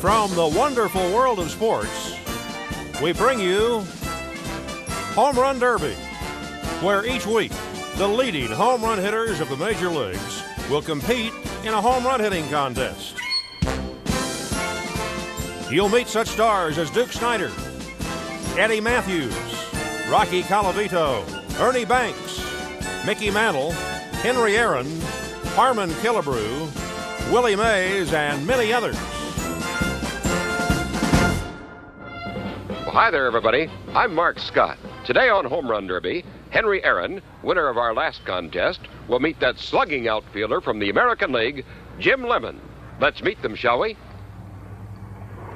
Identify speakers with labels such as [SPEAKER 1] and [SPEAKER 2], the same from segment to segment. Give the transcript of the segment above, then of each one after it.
[SPEAKER 1] From the wonderful world of sports, we bring you Home Run Derby, where each week the leading home run hitters of the major leagues will compete in a home run hitting contest. You'll meet such stars as Duke Snider, Eddie Mathews, Rocky Colavito, Ernie Banks, Mickey Mantle, Henry Aaron, Harmon Killebrew, Willie Mays, and many others.
[SPEAKER 2] Hi there, everybody. I'm Mark Scott. Today on Home Run Derby, Henry Aaron, winner of our last contest, will meet that slugging outfielder from the American League, Jim Lemon. Let's meet them, shall we?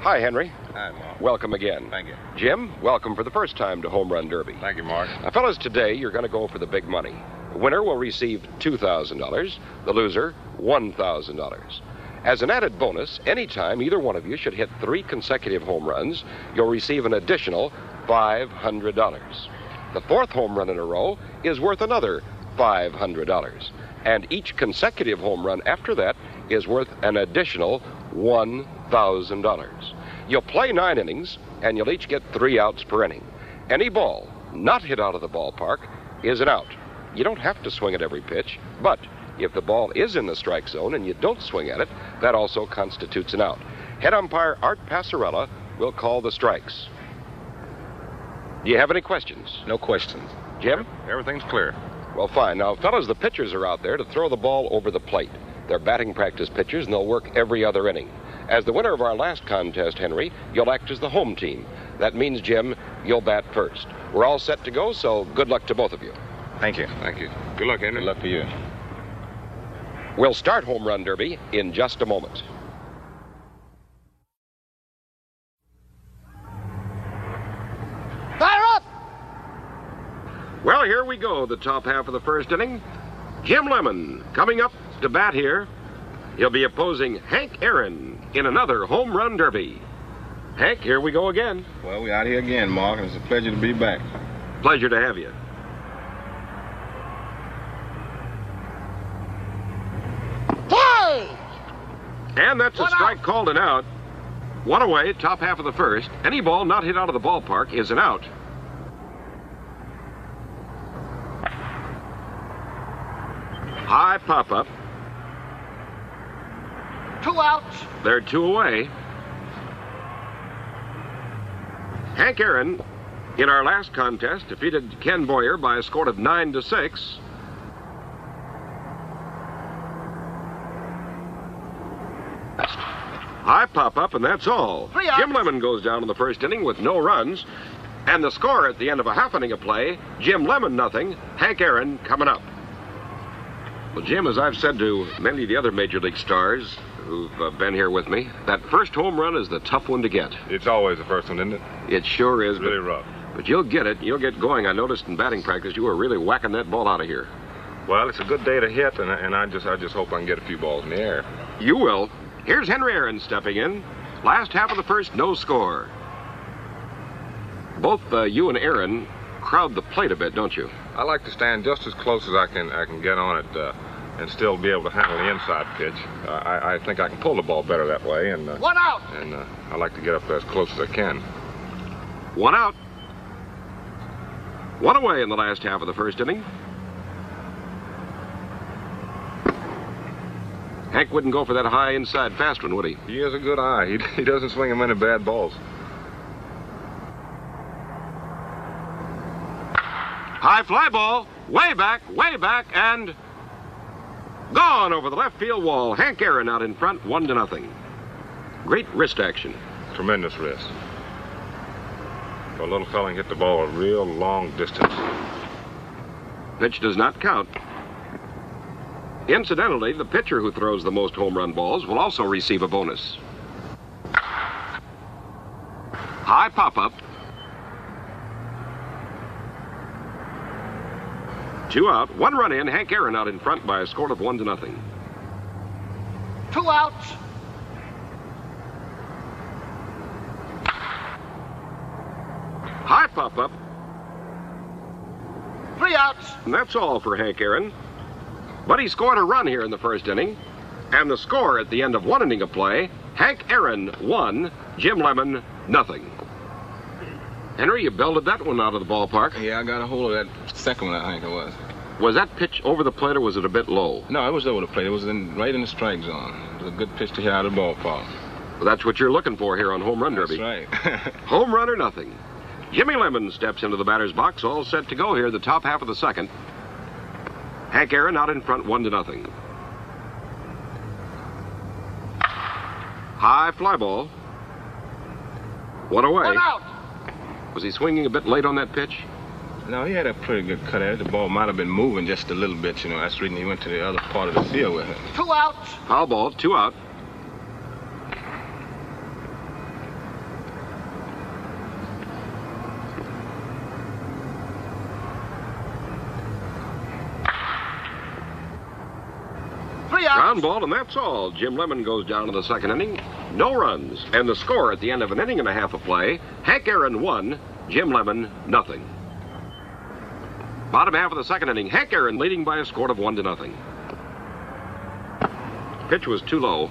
[SPEAKER 2] Hi, Henry.
[SPEAKER 3] Hi, Mark.
[SPEAKER 2] Welcome again.
[SPEAKER 3] Thank you.
[SPEAKER 2] Jim, welcome for the first time to Home Run Derby.
[SPEAKER 3] Thank you, Mark.
[SPEAKER 2] Now, fellas, today you're going to go for the big money. The winner will receive $2,000, the loser, $1,000. As an added bonus, anytime either one of you should hit three consecutive home runs, you'll receive an additional $500. The fourth home run in a row is worth another $500. And each consecutive home run after that is worth an additional $1,000. You'll play nine innings, and you'll each get three outs per inning. Any ball not hit out of the ballpark is an out. You don't have to swing at every pitch, but if the ball is in the strike zone and you don't swing at it, that also constitutes an out. Head umpire Art Passarella will call the strikes. Do you have any questions?
[SPEAKER 3] No questions.
[SPEAKER 2] Jim?
[SPEAKER 3] Everything's clear.
[SPEAKER 2] Well, fine. Now, fellas, the pitchers are out there to throw the ball over the plate. They're batting practice pitchers, and they'll work every other inning. As the winner of our last contest, Henry, you'll act as the home team. That means, Jim, you'll bat first. We're all set to go, so good luck to both of you.
[SPEAKER 3] Thank you. Thank you. Good luck, Henry. Good luck to you.
[SPEAKER 2] We'll start Home Run Derby in just a moment.
[SPEAKER 4] Fire up!
[SPEAKER 2] Well, here we go, the top half of the first inning. Jim Lemon coming up to bat here. He'll be opposing Hank Aaron in another home run derby. Hank, here we go again.
[SPEAKER 3] Well, we're out here again, Mark, and it's a pleasure to be back.
[SPEAKER 2] Pleasure to have you. And that's
[SPEAKER 4] One a
[SPEAKER 2] strike
[SPEAKER 4] out.
[SPEAKER 2] called an out. One away, top half of the first. Any ball not hit out of the ballpark is an out. High pop up.
[SPEAKER 4] Two outs.
[SPEAKER 2] They're two away. Hank Aaron, in our last contest, defeated Ken Boyer by a score of 9 to 6. I pop up and that's all. Jim Lemon goes down in the first inning with no runs. And the score at the end of a half inning of play, Jim Lemon nothing, Hank Aaron coming up. Well, Jim, as I've said to many of the other Major League stars who've uh, been here with me, that first home run is the tough one to get.
[SPEAKER 3] It's always the first one, isn't it?
[SPEAKER 2] It sure is.
[SPEAKER 3] It's really rough.
[SPEAKER 2] But you'll get it. You'll get going. I noticed in batting practice you were really whacking that ball out of here.
[SPEAKER 3] Well, it's a good day to hit, and, and I just I just hope I can get a few balls in the air.
[SPEAKER 2] You will. Here's Henry Aaron stepping in. Last half of the first, no score. Both uh, you and Aaron crowd the plate a bit, don't you?
[SPEAKER 3] I like to stand just as close as I can I can get on it, uh, and still be able to handle the inside pitch. Uh, I, I think I can pull the ball better that way, and uh,
[SPEAKER 4] One out.
[SPEAKER 3] and uh, I like to get up there as close as I can.
[SPEAKER 2] One out. One away in the last half of the first inning. Hank wouldn't go for that high inside fast one, would he?
[SPEAKER 3] He has a good eye. He, he doesn't swing him many bad balls.
[SPEAKER 2] High fly ball, way back, way back, and gone over the left field wall. Hank Aaron out in front, one to nothing. Great wrist action.
[SPEAKER 3] Tremendous wrist. The little fella hit the ball a real long distance.
[SPEAKER 2] Pitch does not count. Incidentally, the pitcher who throws the most home run balls will also receive a bonus. High pop up. Two out, one run in. Hank Aaron out in front by a score of one to nothing.
[SPEAKER 4] Two outs.
[SPEAKER 2] High pop up,
[SPEAKER 4] Three outs.
[SPEAKER 2] and that's all for Hank Aaron. But he scored a run here in the first inning. And the score at the end of one inning of play Hank Aaron, one. Jim Lemon, nothing. Henry, you belted that one out of the ballpark.
[SPEAKER 3] Yeah, I got a hold of that second one, I think it was.
[SPEAKER 2] Was that pitch over the plate or was it a bit low?
[SPEAKER 3] No, it was over the plate. It was in, right in the strike zone. It was a good pitch to hit out of the ballpark.
[SPEAKER 2] Well, that's what you're looking for here on Home Run Derby.
[SPEAKER 3] That's right.
[SPEAKER 2] Home run or nothing. Jimmy Lemon steps into the batter's box, all set to go here, the top half of the second. Hank Aaron out in front, one to nothing. High fly ball. One away.
[SPEAKER 4] One out.
[SPEAKER 2] Was he swinging a bit late on that pitch?
[SPEAKER 3] no, he had a pretty good cut at it. The ball might have been moving just a little bit, you know. That's the reason he went to the other part of the field with it.
[SPEAKER 4] Two outs.
[SPEAKER 2] Foul ball, two out. Ground ball, and that's all. Jim Lemon goes down in the second inning. No runs. And the score at the end of an inning and a half of play Hank Aaron one, Jim Lemon nothing. Bottom half of the second inning, Hank Aaron leading by a score of one to nothing. Pitch was too low.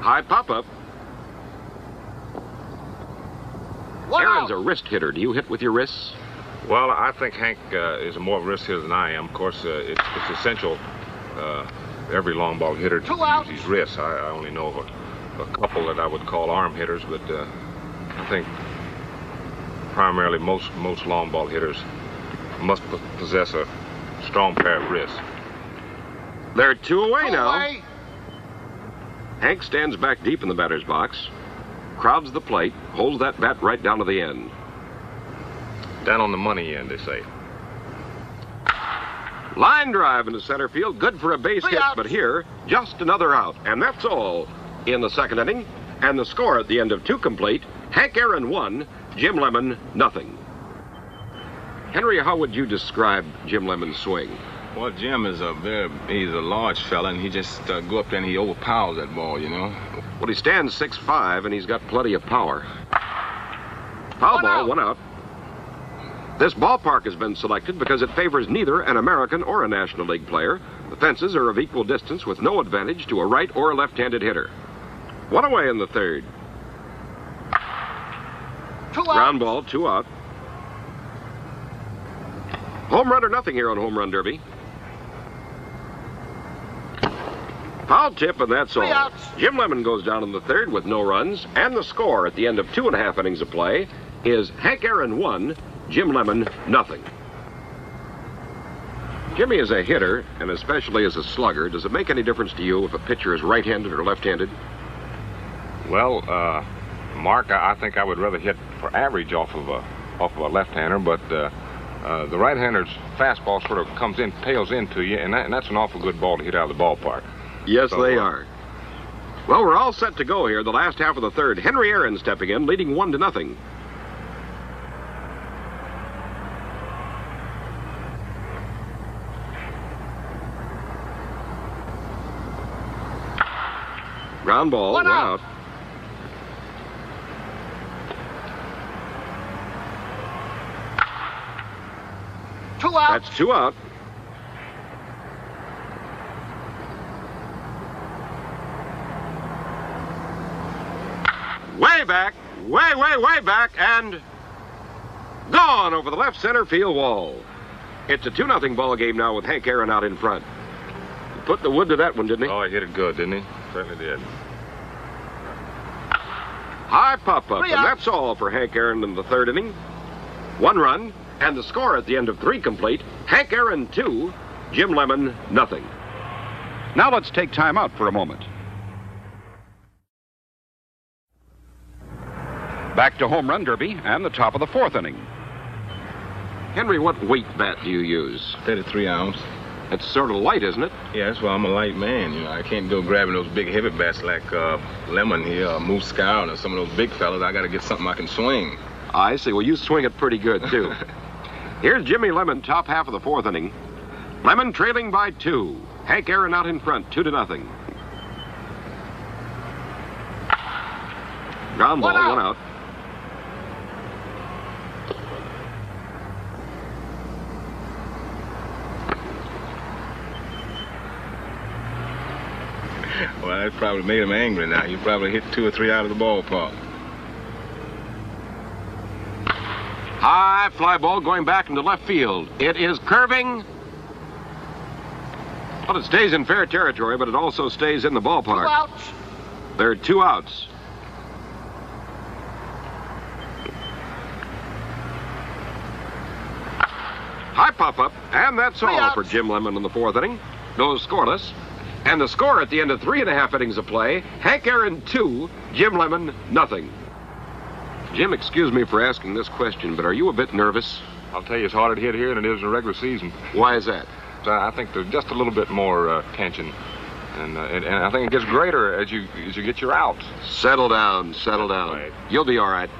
[SPEAKER 2] High pop up.
[SPEAKER 4] One
[SPEAKER 2] Aaron's
[SPEAKER 4] out.
[SPEAKER 2] A wrist hitter. Do you hit with your wrists?
[SPEAKER 3] Well, I think Hank uh, is a more risk hitter than I am. Of course, uh, it's, it's essential uh, every long ball hitter to
[SPEAKER 4] Two
[SPEAKER 3] use
[SPEAKER 4] outs.
[SPEAKER 3] his wrists. I, I only know of a, a couple that I would call arm hitters, but uh, I think primarily most most long ball hitters must p- possess a strong pair of wrists.
[SPEAKER 2] They're two away
[SPEAKER 4] Two
[SPEAKER 2] now.
[SPEAKER 4] away.
[SPEAKER 2] Hank stands back deep in the batter's box, crowds the plate, holds that bat right down to the end.
[SPEAKER 3] Down on the money end, they say.
[SPEAKER 2] Line drive into center field, good for a base
[SPEAKER 4] Three
[SPEAKER 2] hit,
[SPEAKER 4] outs.
[SPEAKER 2] but here, just another out. And that's all in the second inning. And the score at the end of two complete Hank Aaron one, Jim Lemon nothing. Henry, how would you describe Jim Lemon's swing?
[SPEAKER 3] Well, Jim is a very, he's a large fella, and he just uh, go up there and he overpowers that ball, you know.
[SPEAKER 2] Well, he stands 6'5", and he's got plenty of power. Foul
[SPEAKER 4] One
[SPEAKER 2] ball,
[SPEAKER 4] out.
[SPEAKER 2] one out. This ballpark has been selected because it favors neither an American or a National League player. The fences are of equal distance with no advantage to a right or left-handed hitter. One away in the third.
[SPEAKER 4] Two
[SPEAKER 2] Ground ball, two out. Home run or nothing here on Home Run Derby. Foul tip, and that's
[SPEAKER 4] Three
[SPEAKER 2] all.
[SPEAKER 4] outs.
[SPEAKER 2] Jim Lemon goes down in the third with no runs, and the score at the end of two and a half innings of play is Hank Aaron one, Jim Lemon nothing. Jimmy is a hitter, and especially as a slugger. Does it make any difference to you if a pitcher is right-handed or left-handed?
[SPEAKER 3] Well, uh, Mark, I, I think I would rather hit for average off of a off of a left-hander, but uh, uh, the right-hander's fastball sort of comes in, tails into you, and, that, and that's an awful good ball to hit out of the ballpark.
[SPEAKER 2] Yes,
[SPEAKER 3] So,
[SPEAKER 2] they
[SPEAKER 3] uh,
[SPEAKER 2] are. Well, we're all set to go here. The last half of the third. Henry Aaron stepping in, leading one to nothing. Ground ball,
[SPEAKER 4] One
[SPEAKER 2] one
[SPEAKER 4] out.
[SPEAKER 2] out.
[SPEAKER 4] Two outs.
[SPEAKER 2] That's two out. Way back, way, way, way back, and gone over the left center field wall. It's a 2 0 ball game now with Hank Aaron out in front. Put the wood to that one, didn't he?
[SPEAKER 3] Oh, he hit it good, didn't he? Certainly did.
[SPEAKER 2] High pop up,
[SPEAKER 4] Three
[SPEAKER 2] and
[SPEAKER 4] outs.
[SPEAKER 2] that's all for Hank Aaron in the third inning. One run, and the score at the end of three complete Hank Aaron two, Jim Lemon nothing.
[SPEAKER 5] Now let's take time out for a moment. Back to Home Run Derby and the top of the fourth inning.
[SPEAKER 2] Henry, what weight bat do you use?
[SPEAKER 3] 33 ounce.
[SPEAKER 2] It's sort of light, isn't it?
[SPEAKER 3] Yeah, that's why I'm a light man. You know, I can't go grabbing those big heavy bats like uh, Lemon here, or Moose Skowron, or some of those big fellas. I got to get something I can swing.
[SPEAKER 2] I see. Well, you swing it pretty good, too. Here's Jimmy Lemon, top half of the fourth inning. Lemon trailing by two. Hank Aaron out in front, two to nothing. Ground ball,
[SPEAKER 4] One out.
[SPEAKER 2] one out.
[SPEAKER 3] Well, it probably made him angry now. He probably hit two or three out of the ballpark.
[SPEAKER 2] High fly ball going back into left field. It is curving. Well, it stays in fair territory, but it also stays in the ballpark.
[SPEAKER 4] Two
[SPEAKER 2] ballpark.
[SPEAKER 4] outs.
[SPEAKER 2] There are two outs. High pop up, and that's
[SPEAKER 4] Three
[SPEAKER 2] all
[SPEAKER 4] outs.
[SPEAKER 2] for Jim Lemon in the fourth inning. Goes scoreless. And the score at the end of three and a half innings of play Hank Aaron, two, Jim Lemon, nothing. Jim, excuse me for asking this question, but are you a bit nervous?
[SPEAKER 3] I'll tell you, it's harder to hit here than it is in the regular season.
[SPEAKER 2] Why is that?
[SPEAKER 3] I think there's just a little bit more uh, tension, and, uh, and and I think it gets greater as you as you get your outs.
[SPEAKER 2] Settle down, settle down.
[SPEAKER 3] Right.
[SPEAKER 2] You'll be all right.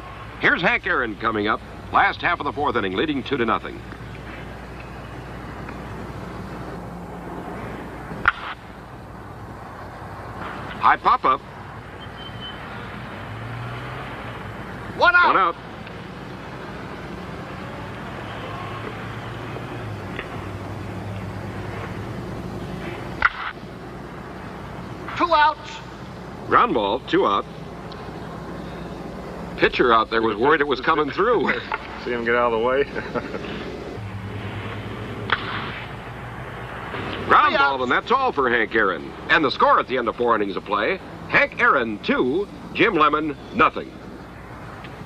[SPEAKER 2] Here's Hank Aaron coming up. Last half of the fourth inning, leading two to nothing. High pop up,
[SPEAKER 4] One out.
[SPEAKER 2] one out.
[SPEAKER 4] Two outs.
[SPEAKER 2] Ground ball, two out. Pitcher out there was worried it was coming through.
[SPEAKER 3] See him get out of the way.
[SPEAKER 2] Ground ball, and that's all for Hank Aaron. And the score at the end of four innings of play Hank Aaron, two, Jim Lemon, nothing.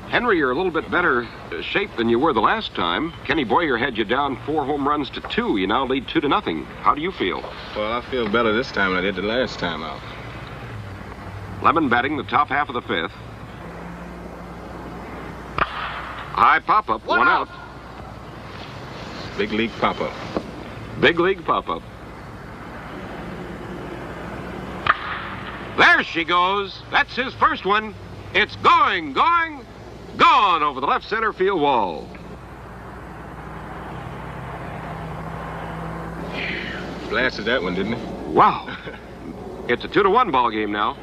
[SPEAKER 2] Henry, you're a little bit better uh, shape than you were the last time. Kenny Boyer had you down four home runs to two. You now lead two to nothing. How do you feel?
[SPEAKER 3] well, I feel better this time than I did the last time out.
[SPEAKER 2] Lemon batting the top half of the fifth. High pop up,
[SPEAKER 4] One
[SPEAKER 2] one,
[SPEAKER 4] out.
[SPEAKER 2] out.
[SPEAKER 3] Big league pop up.
[SPEAKER 2] Big league pop There she goes. That's his first one. It's going, going, gone over the left center field wall.
[SPEAKER 3] Blasted that one, didn't he?
[SPEAKER 2] Wow. It's a two to one ball game now.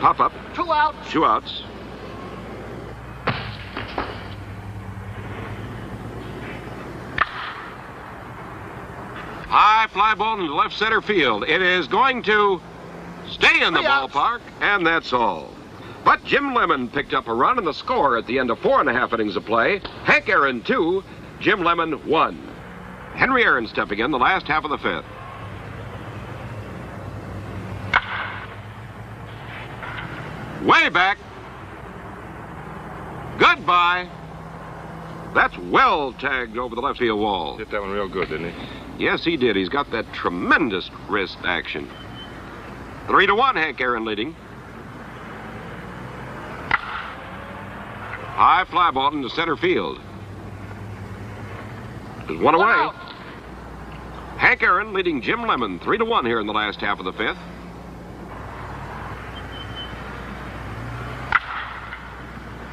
[SPEAKER 2] Pop up,
[SPEAKER 4] Two outs.
[SPEAKER 2] two outs. High fly ball into left center field. It is going to stay in the
[SPEAKER 4] Three
[SPEAKER 2] ballpark, and that's all. But Jim Lemon picked up a run and the score at the end of four and a half innings of play. Hank Aaron, two. Jim Lemon, one. Henry Aaron stepping in the last half of the fifth. Way back. Goodbye. That's well tagged over the left field wall.
[SPEAKER 3] Hit that one real good, didn't he?
[SPEAKER 2] Yes, he did. He's got that tremendous wrist action. Three to one, Hank Aaron leading. High fly ball into center field. There's one
[SPEAKER 4] One
[SPEAKER 2] away.
[SPEAKER 4] out.
[SPEAKER 2] Hank Aaron leading Jim Lemon three to one here in the last half of the fifth.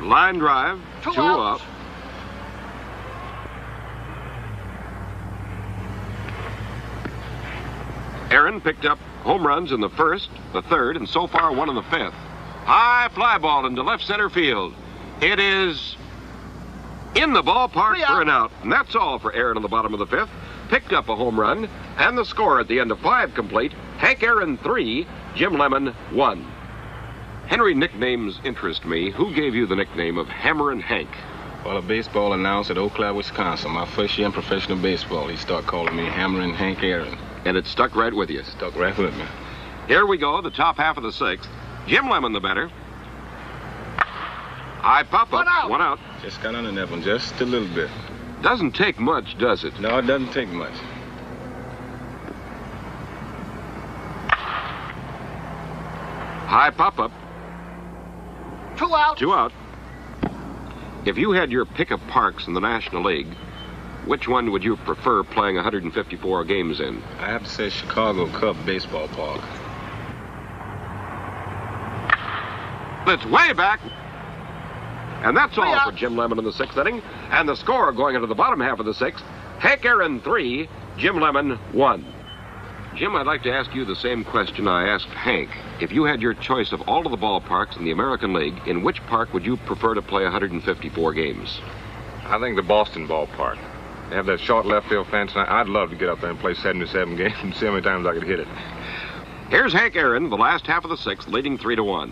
[SPEAKER 2] Line drive,
[SPEAKER 4] Two
[SPEAKER 2] two up. Aaron picked up home runs in the first, the third, and so far one in the fifth. High fly ball into left center field. It is in the ballpark for an
[SPEAKER 4] out.
[SPEAKER 2] out. And that's all for Aaron in the bottom of the fifth. Picked up a home run, and the score at the end of five complete. Hank Aaron three, Jim Lemon one. Henry nicknames interest me. Who gave you the nickname of Hammerin' Hank?
[SPEAKER 3] Well, a baseball announcer at Eau Claire, Wisconsin, my first year in professional baseball, he started calling me Hammering Hank Aaron.
[SPEAKER 2] And it stuck right with you.
[SPEAKER 3] Stuck right with me.
[SPEAKER 2] Here we go, the top half of the sixth. Jim Lemon the better. High pop up,
[SPEAKER 4] One out.
[SPEAKER 2] one out.
[SPEAKER 3] Just got under that one just a little bit.
[SPEAKER 2] Doesn't take much, does it?
[SPEAKER 3] No, it doesn't take much.
[SPEAKER 2] High pop up,
[SPEAKER 4] Two outs.
[SPEAKER 2] two out. If you had your pick of parks in the National League, which one would you prefer playing 154 games in?
[SPEAKER 3] I have to say Chicago Cub Baseball Park.
[SPEAKER 2] It's way back. And that's all for. Jim Lemon in the sixth inning. And the score going into the bottom half of the sixth Hank Aaron three, Jim Lemon one. Jim, I'd like to ask you the same question I asked Hank. If you had your choice of all of the ballparks in the American League, in which park would you prefer to play 154 games?
[SPEAKER 3] I think the Boston ballpark. They have that short left field fence, and I- I'd love to get up there and play 77 games and see how many times I could hit it.
[SPEAKER 2] Here's Hank Aaron, the last half of the sixth, leading three to one.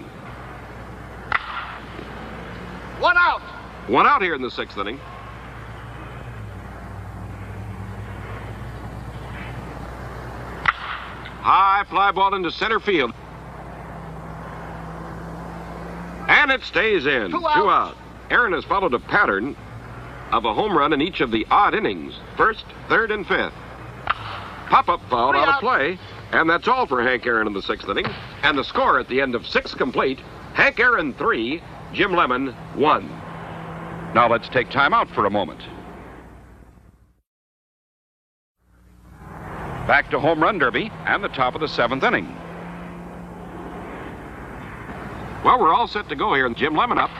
[SPEAKER 4] One out.
[SPEAKER 2] One out here in the sixth inning. High fly ball into center field. And it stays in.
[SPEAKER 4] Two outs.
[SPEAKER 2] Two out. Aaron has followed a pattern of a home run in each of the odd innings first, third, and fifth. Pop up foul out of play. And that's all for Hank Aaron in the sixth inning. And the score at the end of six complete Hank Aaron three, Jim Lemon one.
[SPEAKER 5] Now let's take time out for a moment. Back to Home Run Derby and the top of the seventh inning.
[SPEAKER 2] Well, we're all set to go here. And Jim Lemon up.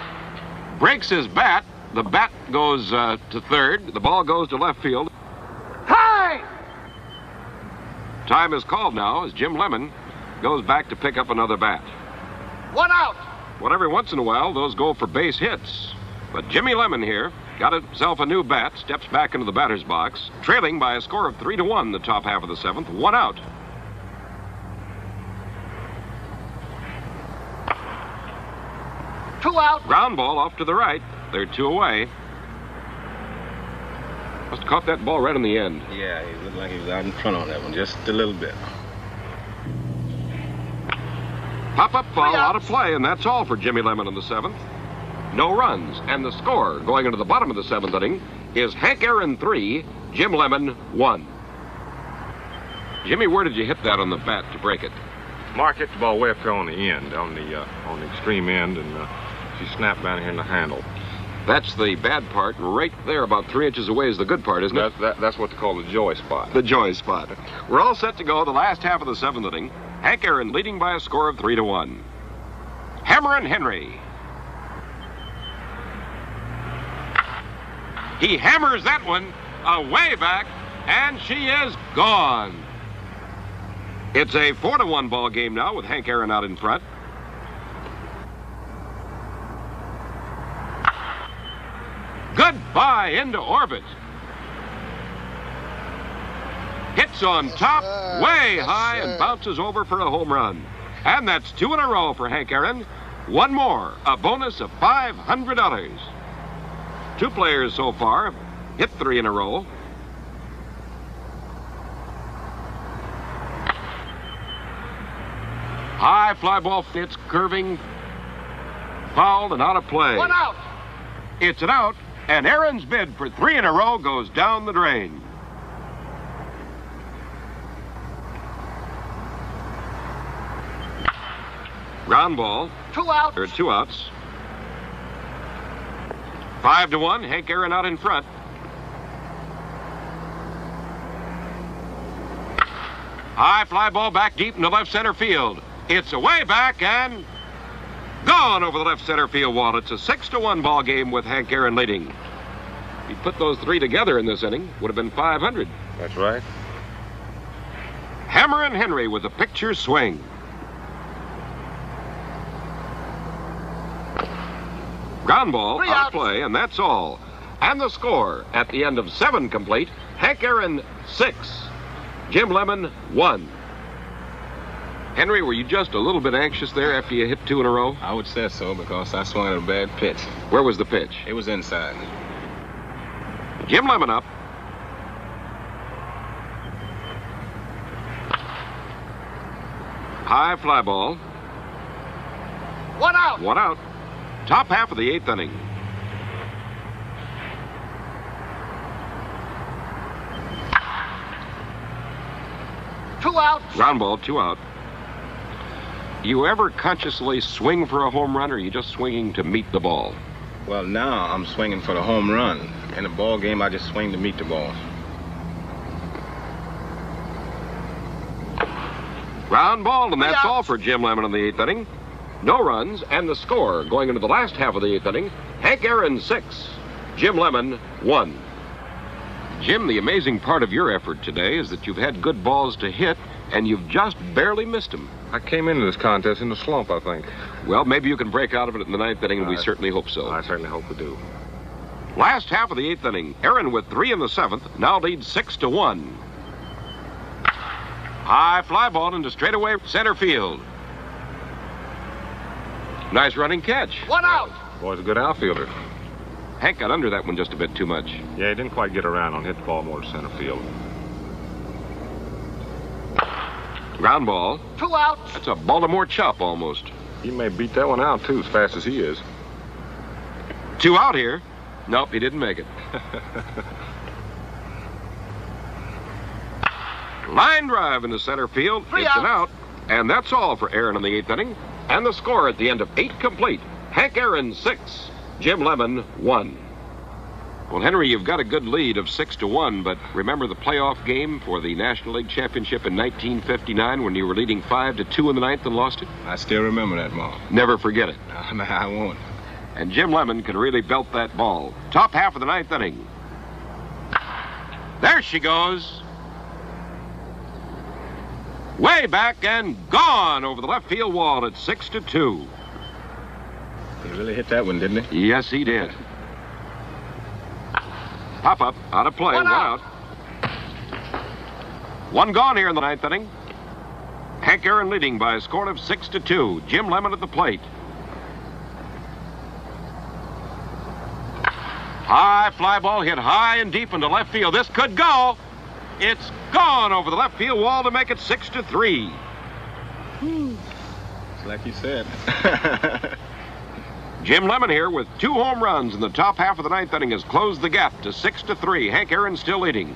[SPEAKER 2] Breaks his bat. The bat goes uh, to third. The ball goes to left field.
[SPEAKER 4] High.
[SPEAKER 2] Time is called now as Jim Lemon goes back to pick up another bat.
[SPEAKER 4] One out.
[SPEAKER 2] Well, every once in a while, those go for base hits. But Jimmy Lemon here got himself a new bat, steps back into the batter's box, trailing by a score of three to one the top half of the seventh, one out.
[SPEAKER 4] Two out.
[SPEAKER 2] Ground ball off to the right. They're two away. Must have caught that ball right in the end.
[SPEAKER 6] Yeah, he looked like he was out in front on that one, just a little bit.
[SPEAKER 2] Pop up foul out of play, and that's all for Jimmy Lemon in the seventh. No runs, and the score going into the bottom of the seventh inning is Hank Aaron three, Jim Lemon one. Jimmy, where did you hit that on the bat to break it?
[SPEAKER 3] Mark hit the ball way up here on the end, on the uh, on the extreme end, and uh, she snapped down here in the handle.
[SPEAKER 2] That's the bad part, right there, about three inches away, is the good part, isn't it?
[SPEAKER 3] That, that, that's what they call the joy spot.
[SPEAKER 2] The joy spot. We're all set to go the last half of the seventh inning. Hank Aaron leading by a score of three to one. Hammerin' Henry. He hammers that one away back, and she is gone. It's a four to one ball game now with Hank Aaron out in front. Goodbye into orbit. Hits on top, way high, and bounces over for a home run. And that's two in a row for Hank Aaron. One more, a bonus of $500. Two players so far have hit three in a row. High fly ball fits, curving, fouled and out of play.
[SPEAKER 4] One out.
[SPEAKER 2] It's an out, and Aaron's bid for three in a row goes down the drain. Ground ball,
[SPEAKER 4] Two out.
[SPEAKER 2] or two outs. Five to one, Hank Aaron out in front. High fly ball back deep into left center field. It's away back and gone over the left center field wall. It's a six to one ball game with Hank Aaron leading. If you put those three together in this inning, would have been 500.
[SPEAKER 3] That's right.
[SPEAKER 2] Hammerin' Henry with a picture swing. Ground ball
[SPEAKER 4] Three
[SPEAKER 2] out
[SPEAKER 4] outs.
[SPEAKER 2] play, and that's all. And the score at the end of seven complete: Hank Aaron six, Jim Lemon one. Henry, were you just a little bit anxious there after you hit two in a row?
[SPEAKER 6] I would say so because I swung at a bad pitch.
[SPEAKER 2] Where was the pitch?
[SPEAKER 6] It was inside.
[SPEAKER 2] Jim Lemon up. High fly ball.
[SPEAKER 4] One out.
[SPEAKER 2] One out. Top half of the eighth inning.
[SPEAKER 4] Two out.
[SPEAKER 2] Ground ball, two out. You ever consciously swing for a home run, or are you just swinging to meet the ball?
[SPEAKER 6] Well, now I'm swinging for the home run. In a ball game, I just swing to meet the ball.
[SPEAKER 2] Ground ball, and that's
[SPEAKER 4] Three
[SPEAKER 2] all for Jim Lemon in the eighth inning. No runs, and the score going into the last half of the eighth inning Hank Aaron, six. Jim Lemon, one. Jim, the amazing part of your effort today is that you've had good balls to hit, and you've just barely missed them.
[SPEAKER 3] I came into this contest in a slump, I think.
[SPEAKER 2] Well, maybe you can break out of it in the ninth inning, and we
[SPEAKER 3] I-
[SPEAKER 2] certainly hope so.
[SPEAKER 3] I certainly hope we do.
[SPEAKER 2] Last half of the eighth inning, Aaron with three in the seventh now leads six to one. High fly ball into straightaway center field. Nice running catch.
[SPEAKER 4] One out.
[SPEAKER 3] Boy's a good outfielder.
[SPEAKER 2] Hank got under that one just a bit too much.
[SPEAKER 3] Yeah, he didn't quite get around on hit the ball more to center field.
[SPEAKER 2] Ground ball.
[SPEAKER 4] Two outs.
[SPEAKER 2] That's a Baltimore chop almost.
[SPEAKER 3] He may beat that one out, too, as fast as he is.
[SPEAKER 2] Two out here. Nope, he didn't make it. Line drive into center field.
[SPEAKER 4] Three
[SPEAKER 2] it's an out. And that's all for Aaron in the eighth inning. And the score at the end of eight complete. Hank Aaron six, Jim Lemon one. Well, Henry, you've got a good lead of six to one, but remember the playoff game for the National League Championship in 1959 when you were leading five to two in the ninth and lost it?
[SPEAKER 6] I still remember that, Ma.
[SPEAKER 2] Never forget it.
[SPEAKER 6] No, I won't.
[SPEAKER 2] And Jim Lemon can really belt that ball. Top half of the ninth inning. There she goes. Way back and gone over the left field wall at six to two.
[SPEAKER 6] He really hit that one, didn't he?
[SPEAKER 2] Yes, he did. Pop up, out of play,
[SPEAKER 4] One
[SPEAKER 2] one
[SPEAKER 4] out.
[SPEAKER 2] out. One gone here in the ninth inning. Hank Aaron leading by a score of six to two. Jim Lemon at the plate. High fly ball hit high and deep into left field. This could go. It's gone over the left field wall to make it six to three.
[SPEAKER 6] It's like you said.
[SPEAKER 2] Jim Lemon here with two home runs in the top half of the ninth inning has closed the gap to six to three. Hank Aaron still leading.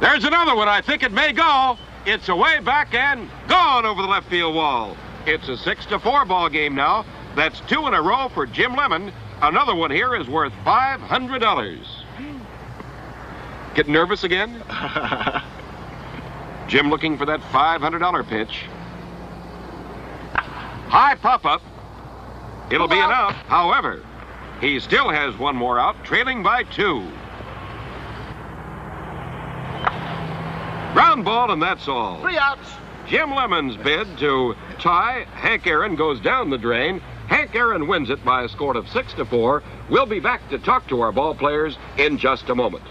[SPEAKER 2] There's another one. I think it may go. It's away back and gone over the left field wall. It's a six to four ball game now. That's two in a row for Jim Lemon. Another one here is worth five hundred dollars. Get nervous again? Jim looking for that five hundred dollar pitch. High pop up. It'll be
[SPEAKER 4] Come
[SPEAKER 2] an
[SPEAKER 4] on.
[SPEAKER 2] out. However, he still has one more out, trailing by two. Ground ball, and that's all.
[SPEAKER 4] Three outs.
[SPEAKER 2] Jim Lemon's bid to tie Hank Aaron goes down the drain. Hank Aaron wins it by a score of six to four. We'll be back to talk to our ball players in just a moment.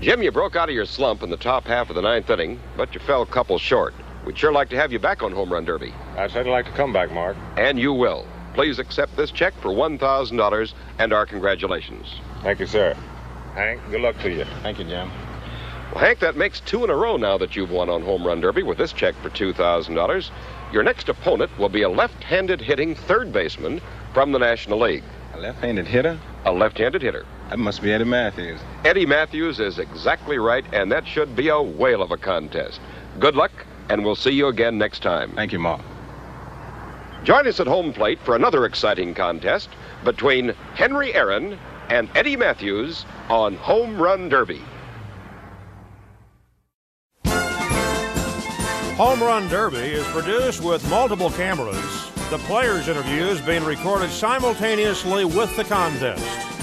[SPEAKER 2] Jim, you broke out of your slump in the top half of the ninth inning, but you fell a couple short. We'd sure like to have you back on Home Run Derby.
[SPEAKER 3] I said I'd certainly like to come back, Mark.
[SPEAKER 2] And you will. Please accept this check for $1,000 and our congratulations.
[SPEAKER 3] Thank you, sir. Hank, good luck to you.
[SPEAKER 6] Thank you, Jim.
[SPEAKER 2] Well, Hank, that makes two in a row now that you've won on Home Run Derby with this check for $2,000. Your next opponent will be a left handed hitting third baseman from the National League.
[SPEAKER 6] A left-handed hitter?
[SPEAKER 2] A left handed hitter.
[SPEAKER 6] That must be Eddie Mathews.
[SPEAKER 2] Eddie Mathews is exactly right, and that should be a whale of a contest. Good luck, and we'll see you again next time.
[SPEAKER 6] Thank you, Ma.
[SPEAKER 2] Join us at home plate for another exciting contest between Henry Aaron and Eddie Mathews on Home Run Derby.
[SPEAKER 1] Home Run Derby is produced with multiple cameras, the players' interviews being recorded simultaneously with the contest.